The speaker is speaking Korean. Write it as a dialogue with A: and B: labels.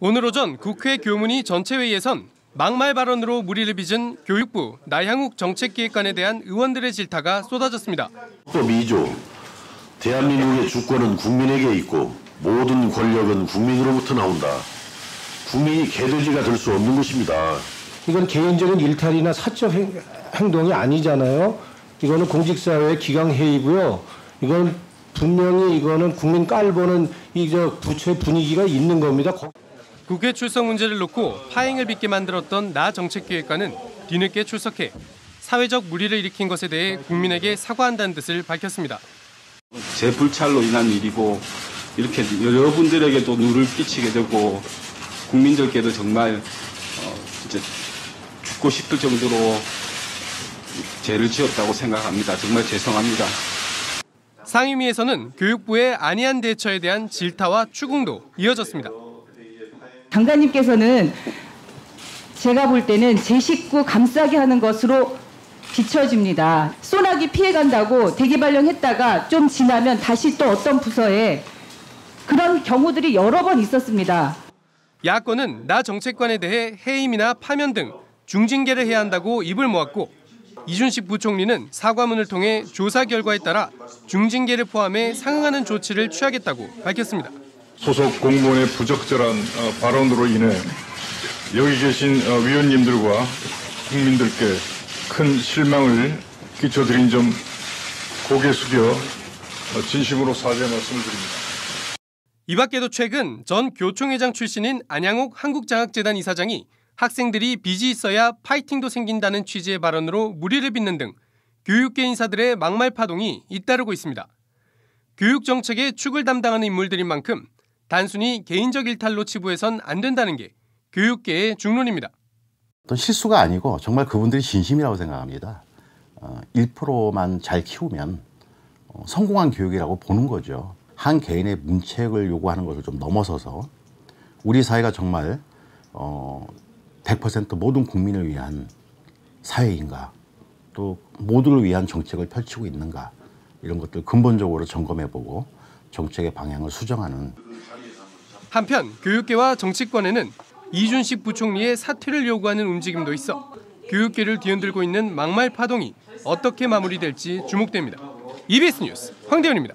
A: 오늘 오전 국회 교문위 전체회의에선 막말 발언으로 무리를 빚은 교육부 나향욱 정책기획관에 대한 의원들의 질타가 쏟아졌습니다.
B: 법 2조 대한민국의 주권은 국민에게 있고 모든 권력은 국민으로부터 나온다. 국민이 개돼지가 될 수 없는 것입니다.
C: 이건 개인적인 일탈이나 사적 행, 행동이 아니잖아요. 이거는 공직사회의 기강회의고요. 이건 분명히 이거는 국민 깔보는 이 저 부처의 분위기가 있는 겁니다. 거-
A: 국회 출석 문제를 놓고 파행을 빚게 만들었던 나 정책기획관은 뒤늦게 출석해 사회적 무리를 일으킨 것에 대해 국민에게 사과한다는 뜻을 밝혔습니다.
D: 제 불찰로 인한 일이고 이렇게 여러분들에게도 누를 끼치게 되고 국민들께도 정말 어, 이제 죽고 싶을 정도로 죄를 지었다고 생각합니다. 정말 죄송합니다.
A: 상임위에서는 교육부의 안이한 대처에 대한 질타와 추궁도 이어졌습니다.
E: 장관님께서는 제가 볼 때는 제 식구 감싸게 하는 것으로 비춰집니다. 소나기 피해간다고 대기 발령했다가 좀 지나면 다시 또 어떤 부서에 그런 경우들이 여러 번 있었습니다.
A: 야권은 나 정책관에 대해 해임이나 파면 등 중징계를 해야 한다고 입을 모았고 이준식 부총리는 사과문을 통해 조사 결과에 따라 중징계를 포함해 상응하는 조치를 취하겠다고 밝혔습니다.
F: 소속 공무원의 부적절한 어, 발언으로 인해 여기 계신 어, 위원님들과 국민들께 큰 실망을 끼쳐드린 점 고개 숙여 어, 진심으로 사죄 말씀을 드립니다.
A: 이 밖에도 최근 전 교총회장 출신인 안양옥 한국장학재단 이사장이 학생들이 빚이 있어야 파이팅도 생긴다는 취지의 발언으로 무리를 빚는 등 교육계 인사들의 막말 파동이 잇따르고 있습니다. 교육 정책의 축을 담당하는 인물들인 만큼 단순히 개인적 일탈로 치부해선 안 된다는 게 교육계의 중론입니다.
G: 어떤 실수가 아니고 정말 그분들이 진심이라고 생각합니다. 어, 1%만 잘 키우면 어, 성공한 교육이라고 보는 거죠. 한 개인의 문책을 요구하는 것을 좀 넘어서서 우리 사회가 정말 어, 100% 모든 국민을 위한 사회인가 또 모두를 위한 정책을 펼치고 있는가 이런 것들 근본적으로 점검해보고 정책의 방향을 수정하는
A: 한편 교육계와 정치권에는 이준식 부총리의 사퇴를 요구하는 움직임도 있어 교육계를 뒤흔들고 있는 막말 파동이 어떻게 마무리될지 주목됩니다. EBS 뉴스 황대현입니다.